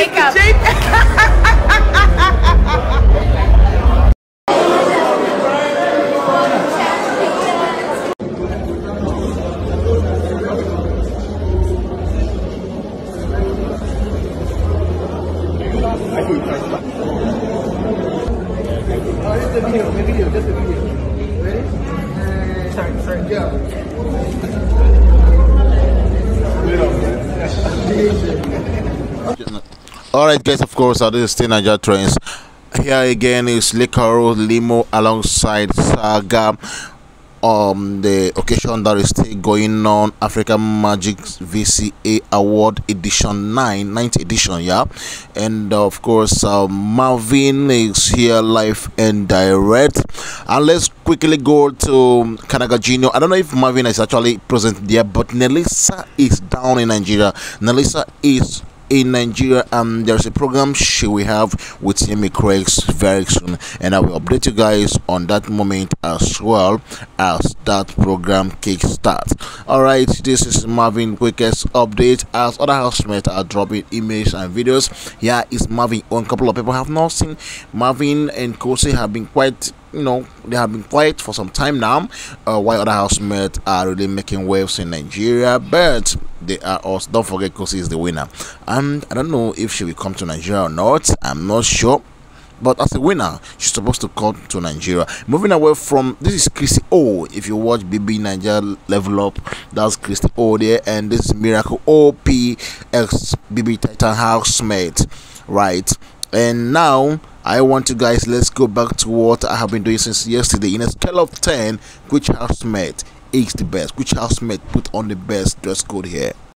makeup. Video, video, just a video. Ready? Sorry, sorry. Yeah. All right, guys. Of course, uh, this is still Trains. Here again is Lekaro Limo alongside Saga. Um, the occasion that is still going on, African Magic VCA Award Edition 9, 9th edition, yeah. And uh, of course, uh, Marvin is here live and direct. And let's quickly go to Kanaga Junior. I don't know if Marvin is actually present there, but Nelisa is down in Nigeria. Nelisa is in Nigeria and there's a program she will have with Yemi Cregx very soon and I will update you guys on that moment as well as that program kickstart. Alright, this is Marvin quickest update as other housemates are dropping images and videos. Here is Marvin. One couple of people have not seen Marvin and Khosi have been quite you know they have been quiet for some time now uh, while other housemates are really making waves in nigeria but they are also don't forget khosi is the winner and i don't know if she will come to nigeria or not i'm not sure but as a winner, she's supposed to come to Nigeria. Moving away from this is Christy O. If you watch BB Nigeria Level Up, that's Christy O there, and this is Miracle OP ex BB Titan housemate, right? And now I want you guys let's go back to what I have been doing since yesterday. In a scale of 10, which housemate is the best? Which housemate put on the best dress code here?